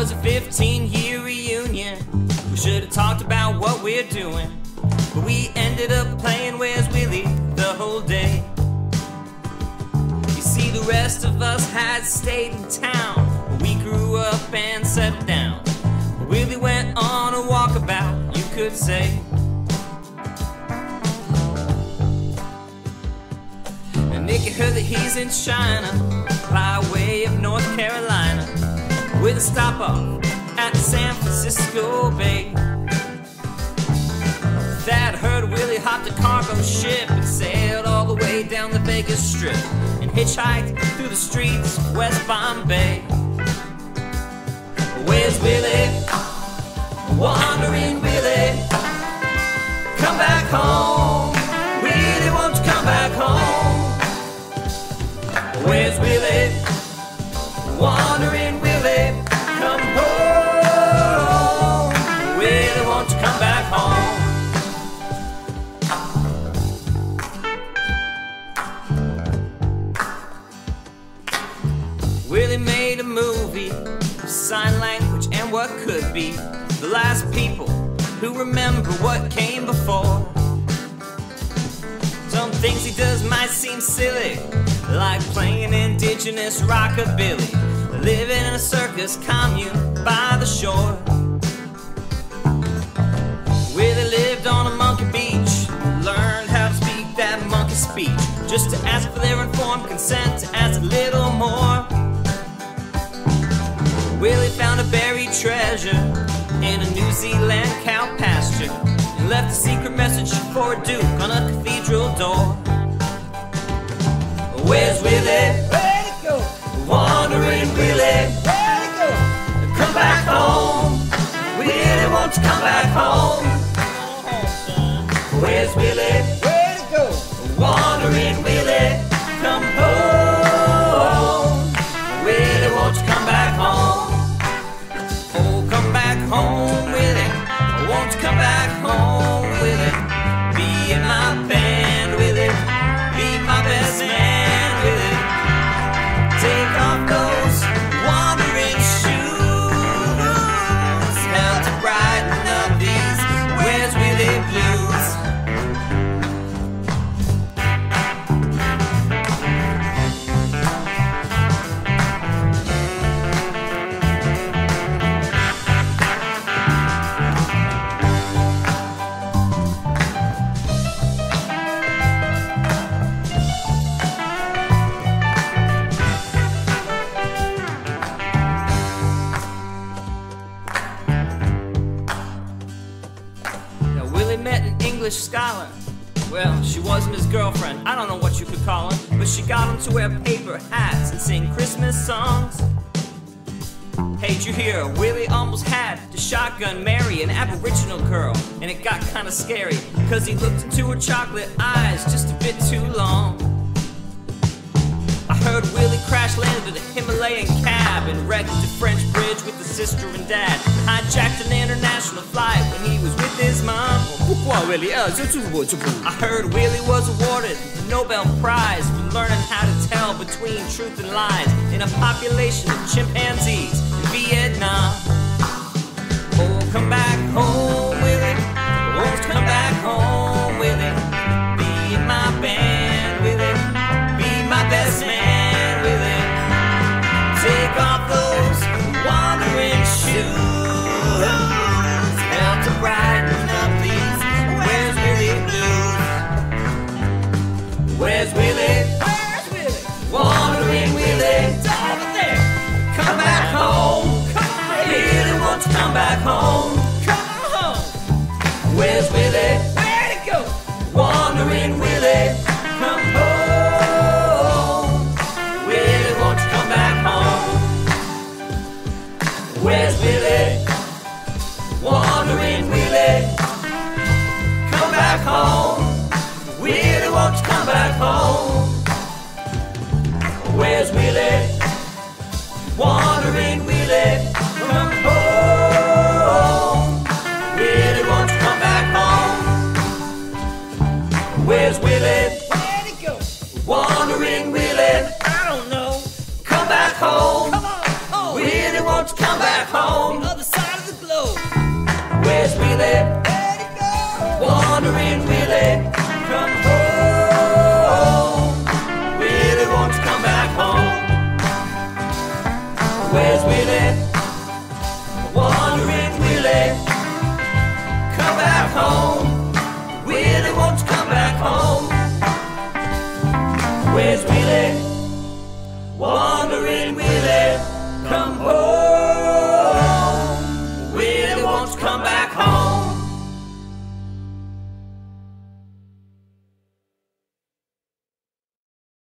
15 year reunion. We should have talked about what we're doing. But we ended up playing Where's Willi the whole day. You see, the rest of us had stayed in town. We grew up and settled down. Willi went on a walkabout, you could say. And Nicky heard that he's in China by way of North Carolina with a stop off at San Francisco Bay. That heard Willi hopped a cargo ship and sailed all the way down the Vegas Strip and hitchhiked through the streets of West Bombay. Where's Willi? Wandering Willi. Come back home. Willi, won't you come back home? Where's Willi? Wandering could be the last people who remember what came before. Some things he does might seem silly, like playing indigenous rockabilly, living in a circus commune by the shore. Willi lived on a monkey beach, learned how to speak that monkey speech, just to ask for their informed consent, to ask a little more. Willi found a buried treasure in a New Zealand cow pasture and left a secret message for a duke on a cathedral door. Where's Willi? Where'd it go? Wandering Willi. Where'd it go? Come back home. Willi, won't you come back home? Where's Willi? English scholar. Well, she wasn't his girlfriend. I don't know what you could call her, but she got him to wear paper hats and sing Christmas songs. Hey, did you hear? Willi almost had to shotgun marry an Aboriginal girl, and it got kinda scary, cause he looked into her chocolate eyes just a bit too long. I heard Willi crash landed a Himalayan cab and wrecked a French bridge with his sister and dad. Hijacked an international flight when he was with his mom. Trouve. I heard Willi was awarded the Nobel Prize for learning how to tell between truth and lies in a population of chimpanzees in Vietnam. Where's Willi? Where's Willi? Wandering Willi. It's over there. Come back home. Come on, Willi, won't you come back home? wandering Willi from home. Willi wants to come back home. Where's Willi? Where'd he go? Wandering Willi.